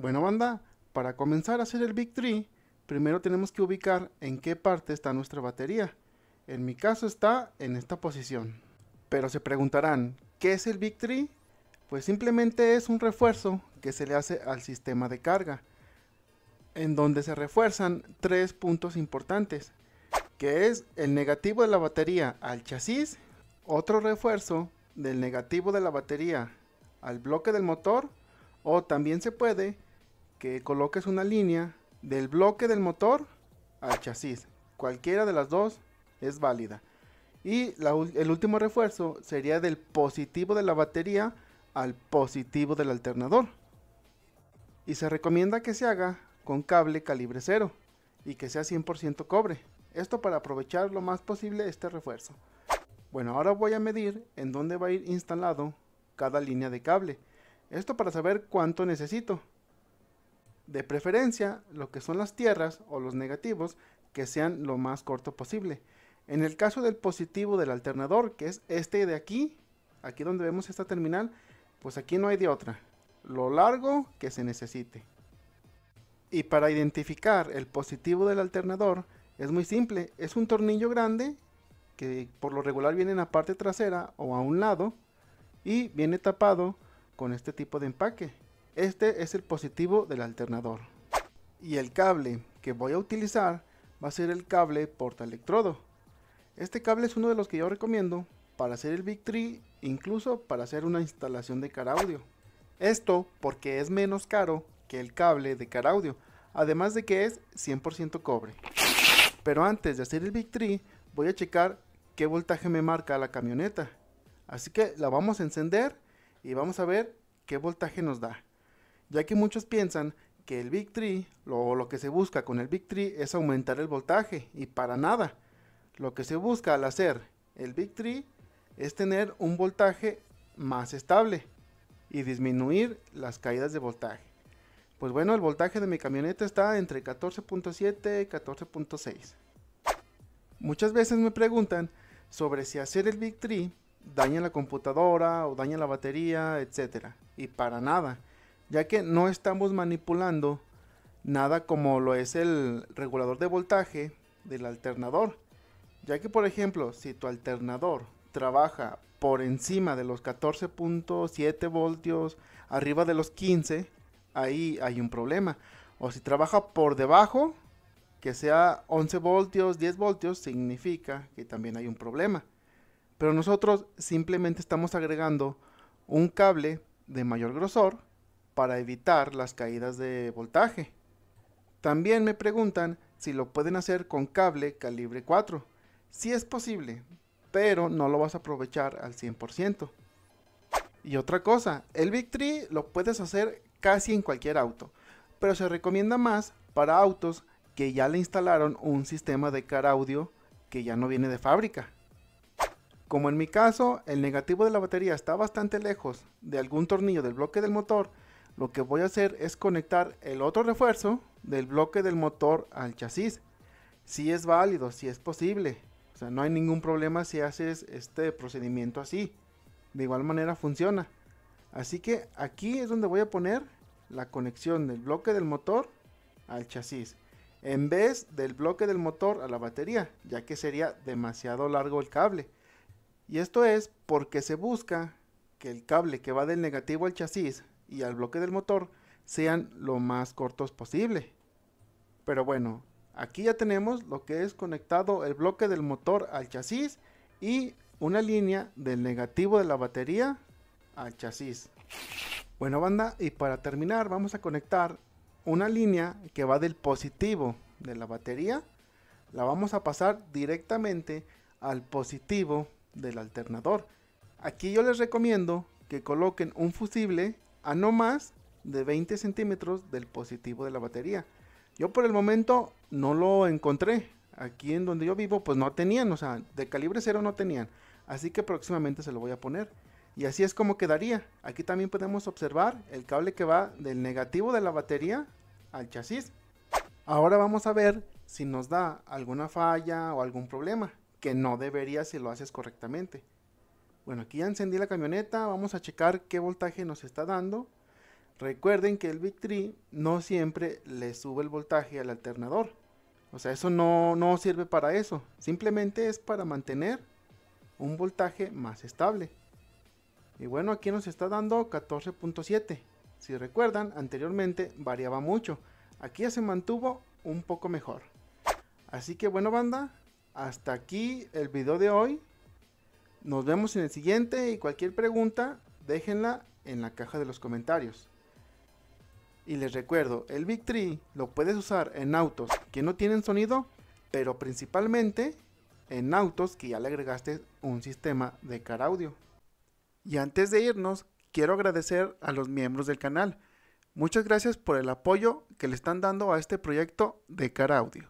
Bueno banda, para comenzar a hacer el Big Tree, primero tenemos que ubicar en qué parte está nuestra batería. En mi caso está en esta posición. Pero se preguntarán, ¿qué es el Big Tree? Pues simplemente es un refuerzo que se le hace al sistema de carga, en donde se refuerzan tres puntos importantes, que es el negativo de la batería al chasis, otro refuerzo del negativo de la batería al bloque del motor, o también se puede que coloques una línea del bloque del motor al chasis. Cualquiera de las dos es válida. Y el último refuerzo sería del positivo de la batería al positivo del alternador. Y se recomienda que se haga con cable calibre 0 y que sea 100% cobre. Esto para aprovechar lo más posible este refuerzo. Bueno, ahora voy a medir en dónde va a ir instalado cada línea de cable. Esto para saber cuánto necesito. De preferencia, lo que son las tierras o los negativos que sean lo más corto posible. En el caso del positivo del alternador, que es este de aquí, aquí donde vemos esta terminal, pues aquí no hay de otra. Lo largo que se necesite. Y para identificar el positivo del alternador es muy simple. Es un tornillo grande que por lo regular viene en la parte trasera o a un lado y viene tapado con este tipo de empaque. Este es el positivo del alternador. Y el cable que voy a utilizar va a ser el cable porta electrodo. Este cable es uno de los que yo recomiendo para hacer el Big Tree, incluso para hacer una instalación de car audio. Esto porque es menos caro que el cable de car audio, además de que es 100% cobre. Pero antes de hacer el Big Tree, voy a checar qué voltaje me marca la camioneta. Así que la vamos a encender y vamos a ver qué voltaje nos da ya que muchos piensan que el Big Tree, lo, lo que se busca con el Big Tree es aumentar el voltaje, y para nada. Lo que se busca al hacer el Big Tree es tener un voltaje más estable y disminuir las caídas de voltaje. Pues bueno, el voltaje de mi camioneta está entre 14.7 y 14.6. Muchas veces me preguntan sobre si hacer el Big Tree daña la computadora o daña la batería, etc. Y para nada ya que no estamos manipulando nada como lo es el regulador de voltaje del alternador. Ya que por ejemplo, si tu alternador trabaja por encima de los 14.7 voltios, arriba de los 15, ahí hay un problema. O si trabaja por debajo, que sea 11 voltios, 10 voltios, significa que también hay un problema. Pero nosotros simplemente estamos agregando un cable de mayor grosor para evitar las caídas de voltaje. También me preguntan si lo pueden hacer con cable calibre 4. Si es posible, pero no lo vas a aprovechar al 100%. Y otra cosa, el Big Tree lo puedes hacer casi en cualquier auto, pero se recomienda más para autos que ya le instalaron un sistema de car audio que ya no viene de fábrica. Como en mi caso, el negativo de la batería está bastante lejos de algún tornillo del bloque del motor, lo que voy a hacer es conectar el otro refuerzo del bloque del motor al chasis. Si es válido, si es posible. O sea, no hay ningún problema si haces este procedimiento así. De igual manera funciona. Así que aquí es donde voy a poner la conexión del bloque del motor al chasis. En vez del bloque del motor a la batería, ya que sería demasiado largo el cable. Y esto es porque se busca que el cable que va del negativo al chasis y al bloque del motor sean lo más cortos posible. Pero bueno, aquí ya tenemos lo que es conectado el bloque del motor al chasis y una línea del negativo de la batería al chasis. Bueno banda, y para terminar vamos a conectar una línea que va del positivo de la batería. La vamos a pasar directamente al positivo del alternador. Aquí yo les recomiendo que coloquen un fusible a no más de 20 centímetros del positivo de la batería. Yo por el momento no lo encontré. Aquí en donde yo vivo pues no tenían, o sea, de calibre cero no tenían. Así que próximamente se lo voy a poner. Y así es como quedaría. Aquí también podemos observar el cable que va del negativo de la batería al chasis. Ahora vamos a ver si nos da alguna falla o algún problema, que no debería si lo haces correctamente. Bueno, aquí ya encendí la camioneta, vamos a checar qué voltaje nos está dando. Recuerden que el Big no siempre le sube el voltaje al alternador. O sea, eso no, no sirve para eso. Simplemente es para mantener un voltaje más estable. Y bueno, aquí nos está dando 14.7. Si recuerdan, anteriormente variaba mucho. Aquí ya se mantuvo un poco mejor. Así que bueno banda, hasta aquí el video de hoy. Nos vemos en el siguiente y cualquier pregunta déjenla en la caja de los comentarios. Y les recuerdo, el Big Tree lo puedes usar en autos que no tienen sonido, pero principalmente en autos que ya le agregaste un sistema de car audio. Y antes de irnos, quiero agradecer a los miembros del canal. Muchas gracias por el apoyo que le están dando a este proyecto de car audio.